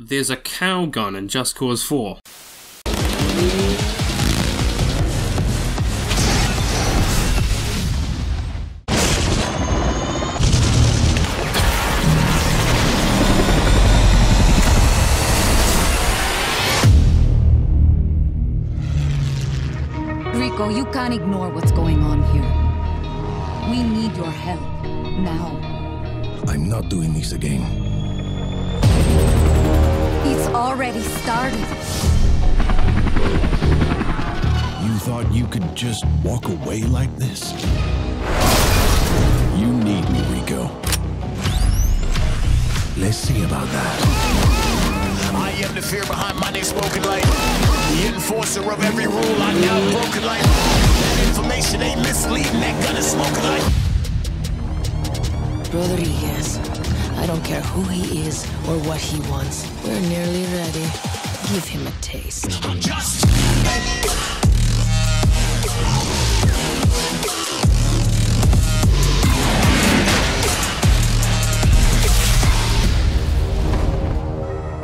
There's a cow gun in Just Cause 4. Rico, you can't ignore what's going on here. We need your help. Now. I'm not doing this again. It's already started. You thought you could just walk away like this? You need me, Rico. Let's see about that. I am the fear behind my name spoken light. The enforcer of every rule I now broken like. That information ain't misleading, that gun is smoking like. Rodriguez. I don't care who he is or what he wants. We're nearly ready. Give him a taste. Just.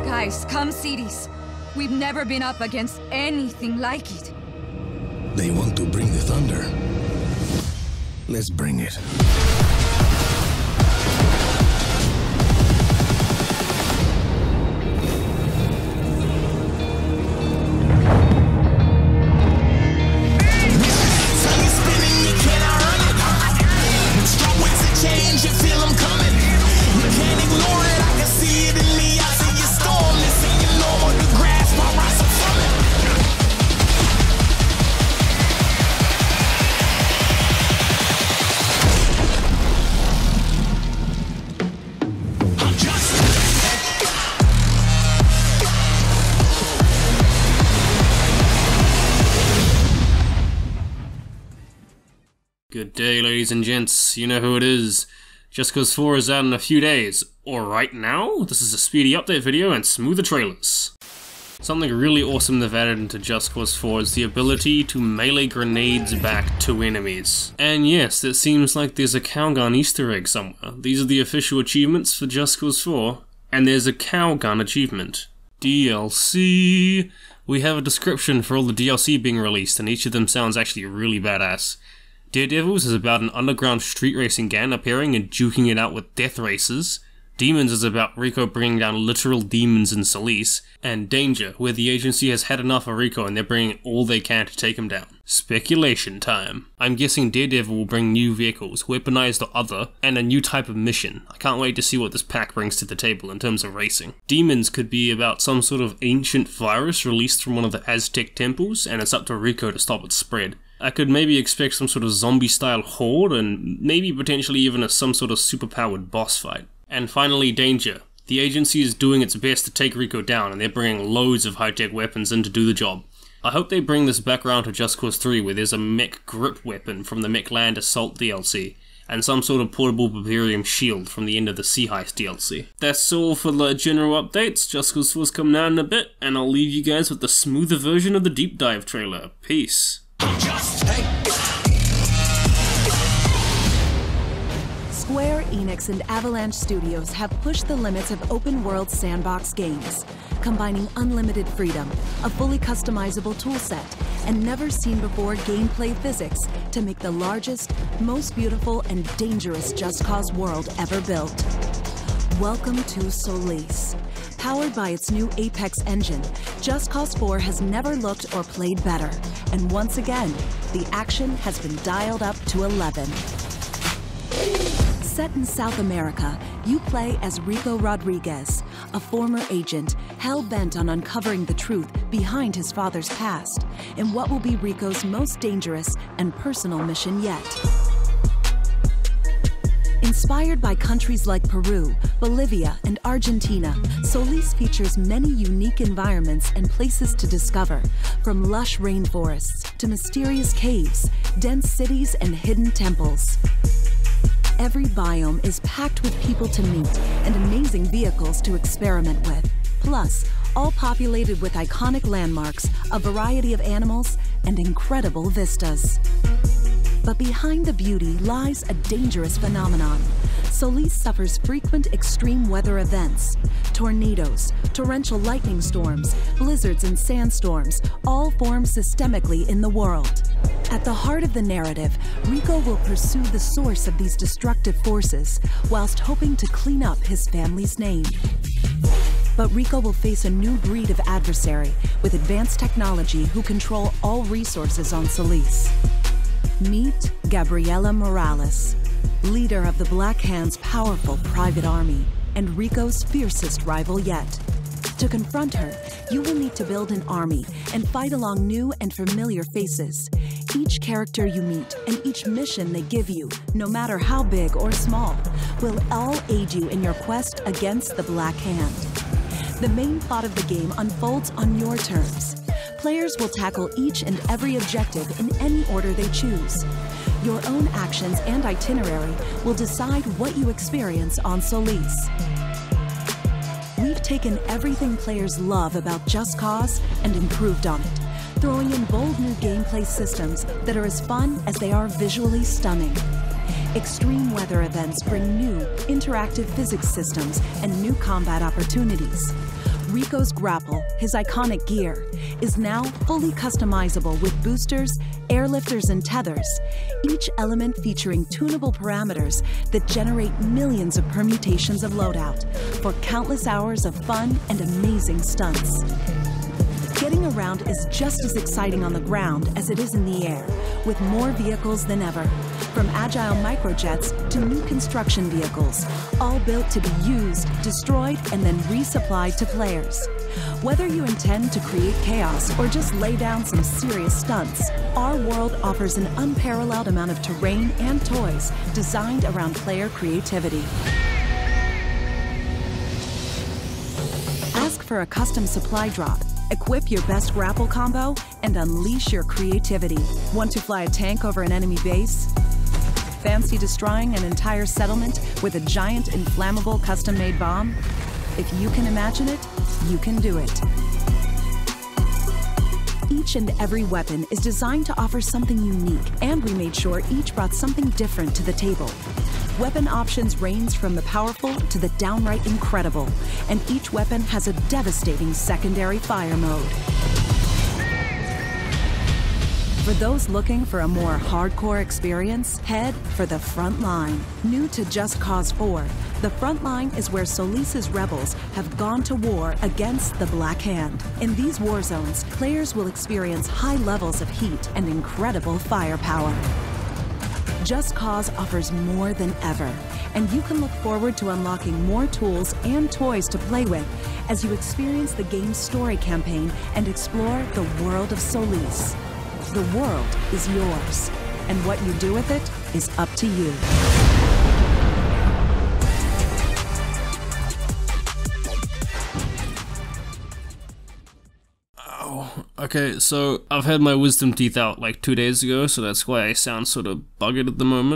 Guys, come see this. We've never been up against anything like it. They want to bring the thunder. Let's bring it. Good day, ladies and gents. You know who it is. Just Cause 4 is out in a few days. Or right now, this is a speedy update video and smoother trailers. Something really awesome they've added into Just Cause 4 is the ability to melee grenades back to enemies. And yes, it seems like there's a cow gun easter egg somewhere. These are the official achievements for Just Cause 4, and there's a cow gun achievement. DLC. We have a description for all the DLC being released, and each of them sounds actually really badass. Daredevils is about an underground street racing gang appearing and duking it out with death races. Demons is about Rico bringing down literal demons in Solis. And Danger, where the agency has had enough of Rico and they're bringing all they can to take him down. Speculation time. I'm guessing Daredevil will bring new vehicles, weaponized or other, and a new type of mission. I can't wait to see what this pack brings to the table in terms of racing. Demons could be about some sort of ancient virus released from one of the Aztec temples, and it's up to Rico to stop its spread. I could maybe expect some sort of zombie style horde and maybe potentially even a, some sort of superpowered boss fight. And finally, Danger. The agency is doing its best to take Rico down and they're bringing loads of high tech weapons in to do the job. I hope they bring this back around to Just Cause 3 where there's a mech grip weapon from the Mech Land Assault DLC and some sort of portable Bavarium shield from the end of the Sea Heist DLC. That's all for the general updates. Just Cause 4's coming out in a bit, and I'll leave you guys with the smoother version of the deep dive trailer. Peace. Square Enix and Avalanche Studios have pushed the limits of open world sandbox games, combining unlimited freedom, a fully customizable toolset, and never seen before gameplay physics to make the largest, most beautiful, and dangerous Just Cause world ever built. Welcome to Solis. Powered by its new Apex engine, Just Cause 4 has never looked or played better. And once again, the action has been dialed up to 11. Set in South America, you play as Rico Rodriguez, a former agent hell bent on uncovering the truth behind his father's past in what will be Rico's most dangerous and personal mission yet. Inspired by countries like Peru, Bolivia, and Argentina, Solis features many unique environments and places to discover, from lush rainforests to mysterious caves, dense cities, and hidden temples. Every biome is packed with people to meet and amazing vehicles to experiment with. Plus, all populated with iconic landmarks, a variety of animals, and incredible vistas. But behind the beauty lies a dangerous phenomenon. Solis suffers frequent extreme weather events. Tornadoes, torrential lightning storms, blizzards and sandstorms all form systemically in the world. At the heart of the narrative, Rico will pursue the source of these destructive forces whilst hoping to clean up his family's name. But Rico will face a new breed of adversary with advanced technology who control all resources on Solis. Meet Gabriela Morales, leader of the Black Hand's powerful private army and Rico's fiercest rival yet. To confront her, you will need to build an army and fight along new and familiar faces. Each character you meet and each mission they give you, no matter how big or small, will all aid you in your quest against the Black Hand. The main plot of the game unfolds on your terms. Players will tackle each and every objective in any order they choose. Your own actions and itinerary will decide what you experience on Solis. We've taken everything players love about Just Cause and improved on it, throwing in bold new gameplay systems that are as fun as they are visually stunning. Extreme weather events bring new, interactive physics systems and new combat opportunities. Rico's grapple, his iconic gear, is now fully customizable with boosters, airlifters, and tethers, each element featuring tunable parameters that generate millions of permutations of loadout for countless hours of fun and amazing stunts. Getting around is just as exciting on the ground as it is in the air, with more vehicles than ever. From agile microjets to new construction vehicles, all built to be used, destroyed, and then resupplied to players. Whether you intend to create chaos or just lay down some serious stunts, our world offers an unparalleled amount of terrain and toys designed around player creativity. Ask for a custom supply drop Equip your best grapple combo and unleash your creativity. Want to fly a tank over an enemy base? Fancy destroying an entire settlement with a giant inflammable custom made bomb? If you can imagine it, you can do it. Each and every weapon is designed to offer something unique, and we made sure each brought something different to the table. Weapon options range from the powerful to the downright incredible, and each weapon has a devastating secondary fire mode. For those looking for a more hardcore experience, head for the front line. New to Just Cause 4, the front line is where Solis's rebels have gone to war against the Black Hand. In these war zones, players will experience high levels of heat and incredible firepower. Just Cause offers more than ever, and you can look forward to unlocking more tools and toys to play with as you experience the game's story campaign and explore the world of Solis. The world is yours, and what you do with it is up to you. Oh, okay, so I've had my wisdom teeth out like two days ago, so that's why I sound sort of bugged at the moment.